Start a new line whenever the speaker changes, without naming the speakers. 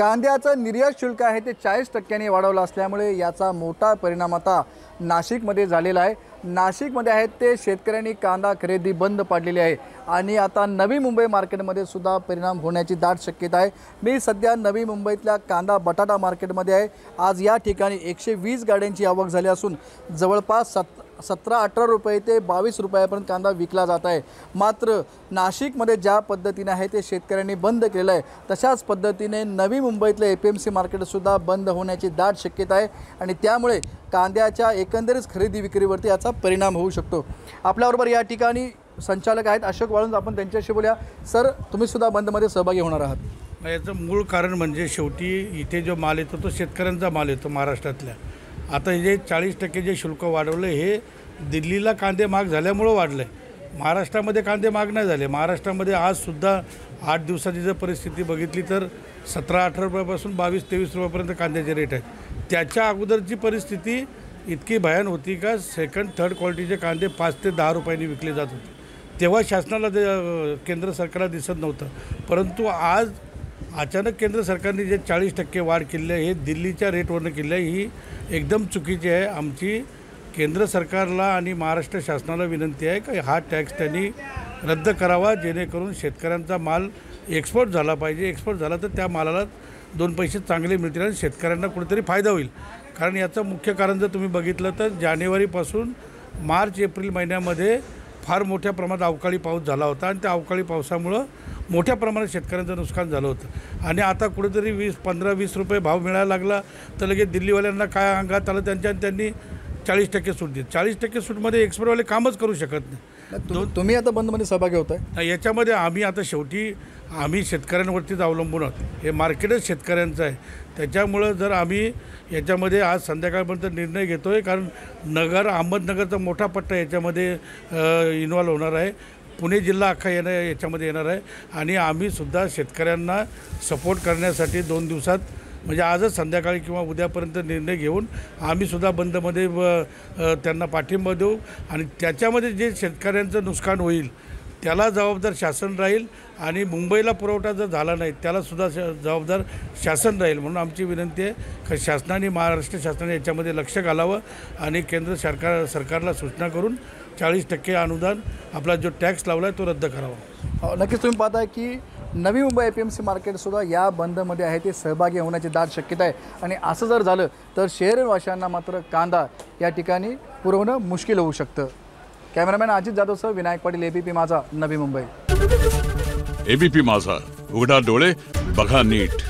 कांद्याचं निर्यात शुल्क आहे ते चाळीस टक्क्यांनी वाढवलं असल्यामुळे याचा मोठा परिणाम आता नाशिकमध्ये झालेला आहे. नाशिकमध्ये आहेत ते शेतकऱ्यांनी कांदा खरेदी बंद पाडलेली आहे. आणि आता नवी मुंबई मार्केटमध्ये सुद्धा परिणाम होण्याची दाट शक्यता आहे. मी सध्या नवी मुंबईतल्या कांदा बटाटा मार्केटमध्ये आहे. आज या ठिकाणी एकशे वीस गाड्यांची आवक झाली असून जवळपास सत सतरा अठरा रुपये ते बावीस रुपयापर्यंत कांदा विकला जात आहे. मात्र नाशिकमध्ये ज्या पद्धतीने आहे ते शेतकऱ्यांनी बंद केलं आहे तशाच पद्धतीने नवी मुंबईतलं ए पी एम सी मार्केटसुद्धा बंद होण्याची दाट शक्यता आहे आणि त्यामुळे कांद्याच्या एकंदरीत खरेदी विक्रीवरती याचा परिणाम होऊ शकतो. आपल्याबरोबर या ठिकाणी संचालक आहेत अशोक वाळून आपण त्यांच्याशी बोलूया. सर तुम्हीसुद्धा बंदमध्ये सहभागी होणार आहात.
याचं मूळ कारण म्हणजे शेवटी इथे जो माल येतो तो शेतकऱ्यांचा माल येतो महाराष्ट्रातल्या. आता हे जे चाळीस टक्के जे शुल्क वाढवलं हे दिल्लीला कांदे महाग झाल्यामुळं वाढलं आहे महाराष्ट्रामध्ये कांदे महाग नाही झाले. महाराष्ट्रामध्ये आजसुद्धा आठ दिवसाची जर परिस्थिती बघितली तर सतरा अठरा रुपयापासून बावीस तेवीस रुपयापर्यंत कांद्याचे रेट आहेत. त्याच्या अगोदरची परिस्थिती इतकी भयान होती का सेकंड थर्ड क्वालिटीचे कांदे पाच ते दहा रुपयांनी विकले जात होते. तेव्हा शासनाला ते, केंद्र सरकारला दिसत नव्हतं. परंतु आज अचानक केंद्र सरकारने जे चाळीस टक्के वाढ केली आहे हे दिल्लीच्या रेटवरनं केली आहे ही एकदम चुकीची आहे. आमची केंद्र सरकारला आणि महाराष्ट्र शासनाला विनंती आहे की हा टॅक्स त्यांनी रद्द करावा जेणेकरून शेतकऱ्यांचा माल एक्सपोर्ट झाला पाहिजे. एक्सपोर्ट झाला तर त्या मालाला दोन पैसे चांगले मिळतील आणि शेतकऱ्यांना कुठेतरी फायदा होईल. कारण याचं मुख्य कारण जर तुम्ही बघितलं तर जानेवारीपासून मार्च एप्रिल महिन्यामध्ये फार मोठ्या प्रमाणात अवकाळी पाऊस झाला होता आणि त्या अवकाळी पावसामुळं मोठ्या प्रमाणात शेतकऱ्यांचं नुकसान झालं होतं. आणि आता कुठेतरी वीस पंधरा वीस रुपये भाव मिळायला लागला तर लगेच दिल्लीवाल्यांना काय अंगात आलं त्यांच्या त्यांनी चाळीस टक्के सूट दिली. चाळीस टक्के सूटमध्ये एक्सपोर्टवाले कामच करू शकत नाही.
तुम्ही आता बंदमध्ये सहभागी होत आहे
याच्यामध्ये आम्ही आता शेवटी आम्ही शेतकऱ्यांवरतीच अवलंबून आहोत. हे मार्केटच शेतकऱ्यांचं आहे. त्याच्यामुळं जर आम्ही याच्यामध्ये आज संध्याकाळपर्यंत निर्णय घेतो आहे कारण नगर अहमदनगरचा मोठा पट्टा याच्यामध्ये इन्व्हॉल्व होणार आहे. पुणे जिल्हा अख्खा येणं याच्यामध्ये येणार आहे. आणि आम्हीसुद्धा शेतकऱ्यांना सपोर्ट करण्यासाठी दोन दिवसात म्हणजे आजच संध्याकाळी किंवा उद्यापर्यंत निर्णय घेऊन आम्हीसुद्धा बंदमध्ये व त्यांना पाठिंबा देऊ. आणि त्याच्यामध्ये जे शेतकऱ्यांचं नुकसान होईल त्याला जबाबदार शासन राहील. आणि मुंबईला पुरवठा जर झाला नाही त्यालासुद्धा श जबाबदार शासन राहील म्हणून आमची विनंती आहे. शासनाने महाराष्ट्र शासनाने याच्यामध्ये लक्ष घालावं. आणि केंद्र सरकार सरकारला सूचना करून चाळीस टक्के अनुदान आपला जो टॅक्स लावला आहे तो रद्द करावा.
नक्कीच तुम्ही पाहताय की Navi Mumbai A P M C मार्केटसुद्धा या बंदमध्ये आहे ते सहभागी होण्याची दाट शक्यता आहे. आणि असं जर झालं तर शहरवाशांना मात्र कांदा या ठिकाणी पुरवणं मुश्किल होऊ शकतं. Cameraman Ajit जाधवसह Vinayak Patil A B P माझा नवी मुंबई.
एबीपी माझा उघडा डोळे बघा नीट.